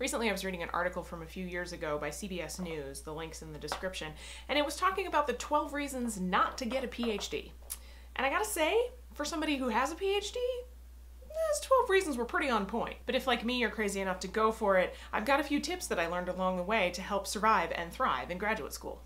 Recently, I was reading an article from a few years ago by CBS News, the link's in the description, and it was talking about the 12 reasons not to get a PhD. And I gotta say, for somebody who has a PhD, those 12 reasons were pretty on point. But if, like me, you're crazy enough to go for it, I've got a few tips that I learned along the way to help survive and thrive in graduate school.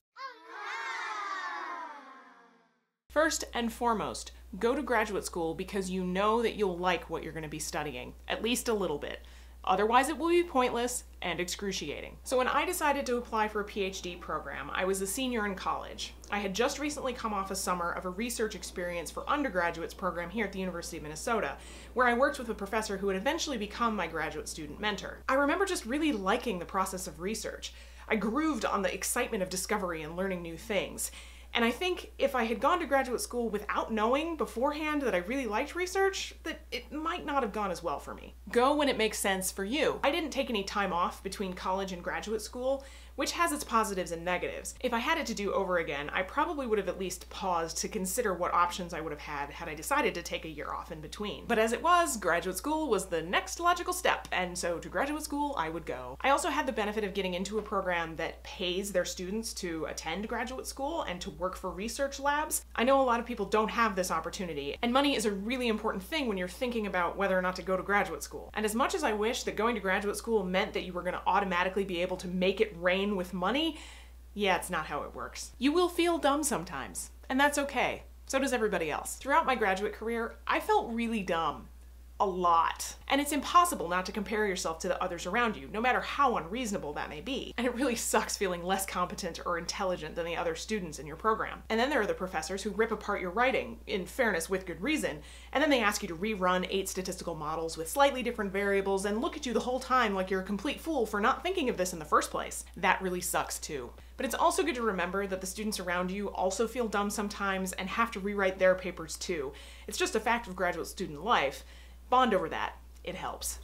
First and foremost, go to graduate school because you know that you'll like what you're going to be studying, at least a little bit. Otherwise, it will be pointless and excruciating. So, when I decided to apply for a PhD program, I was a senior in college. I had just recently come off a summer of a research experience for undergraduates program here at the University of Minnesota, where I worked with a professor who would eventually become my graduate student mentor. I remember just really liking the process of research. I grooved on the excitement of discovery and learning new things. And I think if I had gone to graduate school without knowing beforehand that I really liked research, that it might not have gone as well for me. Go when it makes sense for you. I didn't take any time off between college and graduate school, which has its positives and negatives. If I had it to do over again, I probably would have at least paused to consider what options I would have had had I decided to take a year off in between. But as it was, graduate school was the next logical step, and so to graduate school I would go. I also had the benefit of getting into a program that pays their students to attend graduate school and to work for research labs. I know a lot of people don't have this opportunity, and money is a really important thing when you're thinking about whether or not to go to graduate school. And as much as I wish that going to graduate school meant that you were going to automatically be able to make it rain with money, yeah, it's not how it works. You will feel dumb sometimes, and that's okay. So does everybody else. Throughout my graduate career, I felt really dumb a lot. And it's impossible not to compare yourself to the others around you, no matter how unreasonable that may be. And it really sucks feeling less competent or intelligent than the other students in your program. And then there are the professors who rip apart your writing, in fairness with good reason, and then they ask you to rerun eight statistical models with slightly different variables and look at you the whole time like you're a complete fool for not thinking of this in the first place. That really sucks too. But it's also good to remember that the students around you also feel dumb sometimes and have to rewrite their papers too. It's just a fact of graduate student life. Bond over that. It helps.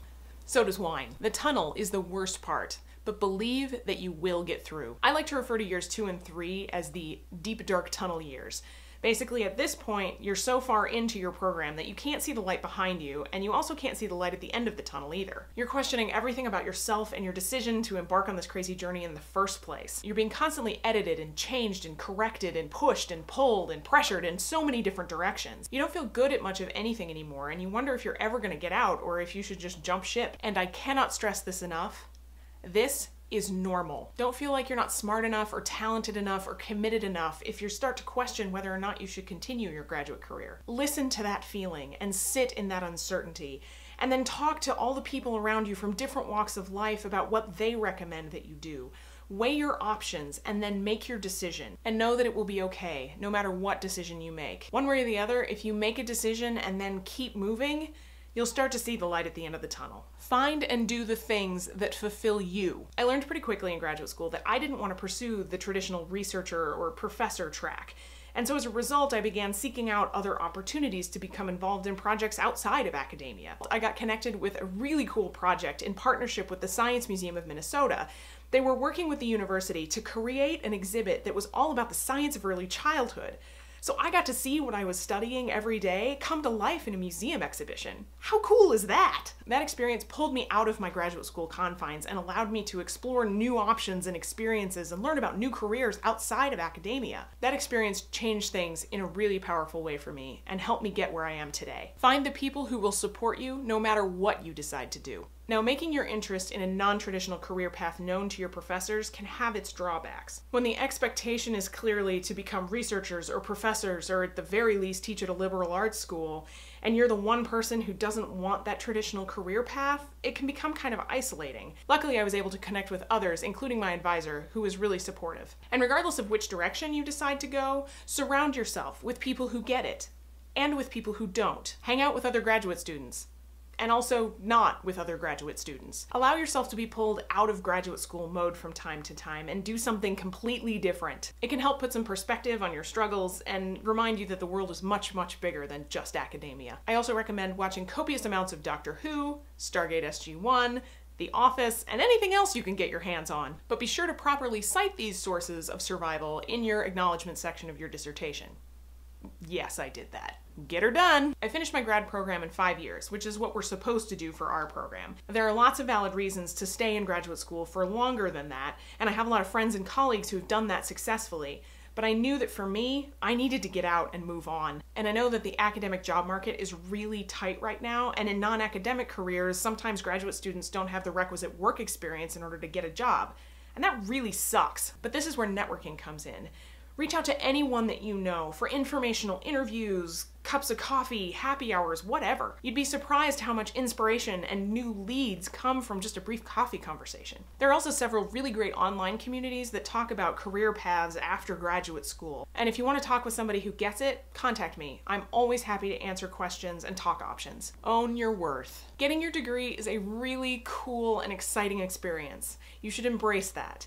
So does wine. The tunnel is the worst part, but believe that you will get through. I like to refer to years two and three as the deep dark tunnel years. Basically, at this point, you're so far into your program that you can't see the light behind you, and you also can't see the light at the end of the tunnel either. You're questioning everything about yourself and your decision to embark on this crazy journey in the first place. You're being constantly edited and changed and corrected and pushed and pulled and pressured in so many different directions. You don't feel good at much of anything anymore, and you wonder if you're ever going to get out or if you should just jump ship. And I cannot stress this enough. This is normal. Don't feel like you're not smart enough or talented enough or committed enough if you start to question whether or not you should continue your graduate career. Listen to that feeling and sit in that uncertainty. And then talk to all the people around you from different walks of life about what they recommend that you do. Weigh your options and then make your decision. And know that it will be okay, no matter what decision you make. One way or the other, if you make a decision and then keep moving, you'll start to see the light at the end of the tunnel. Find and do the things that fulfill you. I learned pretty quickly in graduate school that I didn't want to pursue the traditional researcher or professor track. And so as a result, I began seeking out other opportunities to become involved in projects outside of academia. I got connected with a really cool project in partnership with the Science Museum of Minnesota. They were working with the university to create an exhibit that was all about the science of early childhood. So I got to see what I was studying every day come to life in a museum exhibition. How cool is that? That experience pulled me out of my graduate school confines and allowed me to explore new options and experiences and learn about new careers outside of academia. That experience changed things in a really powerful way for me and helped me get where I am today. Find the people who will support you no matter what you decide to do. Now, making your interest in a non traditional career path known to your professors can have its drawbacks. When the expectation is clearly to become researchers or professors, or at the very least teach at a liberal arts school, and you're the one person who doesn't want that traditional career path, it can become kind of isolating. Luckily, I was able to connect with others, including my advisor, who was really supportive. And regardless of which direction you decide to go, surround yourself with people who get it and with people who don't. Hang out with other graduate students and also not with other graduate students. Allow yourself to be pulled out of graduate school mode from time to time and do something completely different. It can help put some perspective on your struggles and remind you that the world is much, much bigger than just academia. I also recommend watching copious amounts of Doctor Who, Stargate SG-1, the Office, and anything else you can get your hands on. But be sure to properly cite these sources of survival in your acknowledgement section of your dissertation. Yes, I did that. Get her done. I finished my grad program in five years, which is what we're supposed to do for our program. There are lots of valid reasons to stay in graduate school for longer than that, and I have a lot of friends and colleagues who have done that successfully. But I knew that for me, I needed to get out and move on. And I know that the academic job market is really tight right now, and in non academic careers, sometimes graduate students don't have the requisite work experience in order to get a job. And that really sucks. But this is where networking comes in. Reach out to anyone that you know for informational interviews, cups of coffee, happy hours, whatever. You'd be surprised how much inspiration and new leads come from just a brief coffee conversation. There are also several really great online communities that talk about career paths after graduate school. And if you want to talk with somebody who gets it, contact me. I'm always happy to answer questions and talk options. Own your worth. Getting your degree is a really cool and exciting experience. You should embrace that.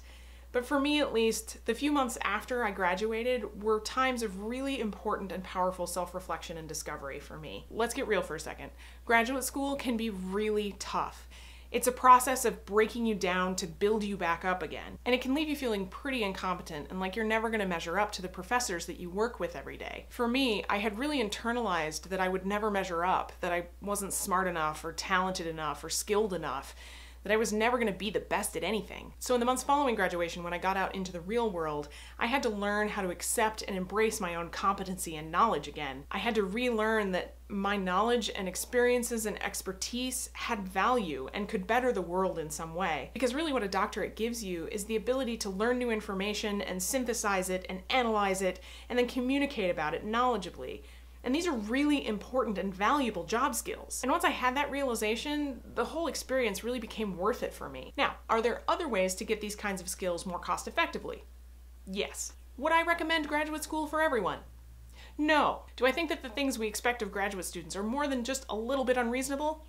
But for me, at least, the few months after I graduated were times of really important and powerful self reflection and discovery for me. Let's get real for a second. Graduate school can be really tough. It's a process of breaking you down to build you back up again. And it can leave you feeling pretty incompetent and like you're never going to measure up to the professors that you work with every day. For me, I had really internalized that I would never measure up, that I wasn't smart enough or talented enough or skilled enough that I was never going to be the best at anything. So in the months following graduation, when I got out into the real world, I had to learn how to accept and embrace my own competency and knowledge again. I had to relearn that my knowledge and experiences and expertise had value and could better the world in some way. Because really, what a doctorate gives you is the ability to learn new information and synthesize it and analyze it and then communicate about it knowledgeably. And these are really important and valuable job skills. And once I had that realization, the whole experience really became worth it for me. Now, are there other ways to get these kinds of skills more cost effectively? Yes. Would I recommend graduate school for everyone? No. Do I think that the things we expect of graduate students are more than just a little bit unreasonable?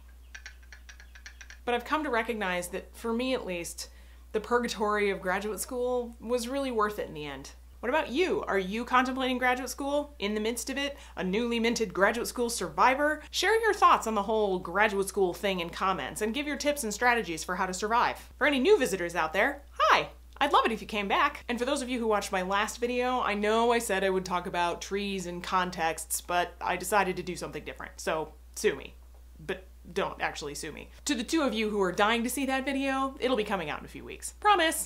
But I've come to recognize that, for me at least, the purgatory of graduate school was really worth it in the end. What about you? Are you contemplating graduate school? In the midst of it? A newly minted graduate school survivor? Share your thoughts on the whole graduate school thing in comments and give your tips and strategies for how to survive. For any new visitors out there, hi! I'd love it if you came back. And for those of you who watched my last video, I know I said I would talk about trees and contexts, but I decided to do something different, so sue me. But don't actually sue me. To the two of you who are dying to see that video, it'll be coming out in a few weeks. Promise!